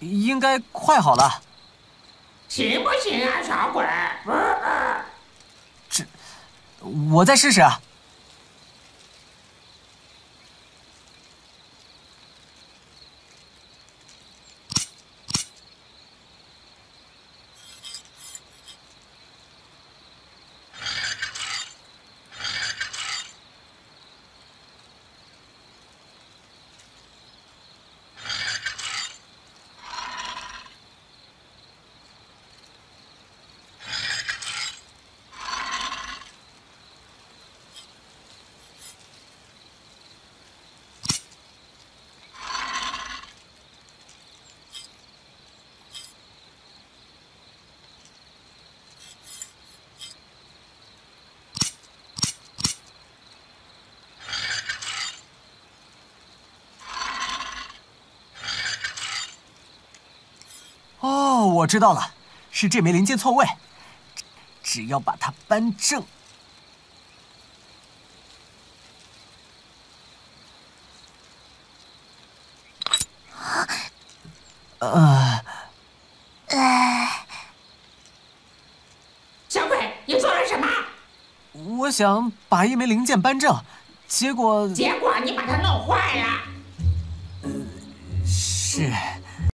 应该快好了。行不行啊，小鬼？这，我再试试啊。哦，我知道了，是这枚零件错位，只要把它扳正。呃，小鬼，你做了什么？我想把一枚零件扳正，结果结果你把它弄坏了。是。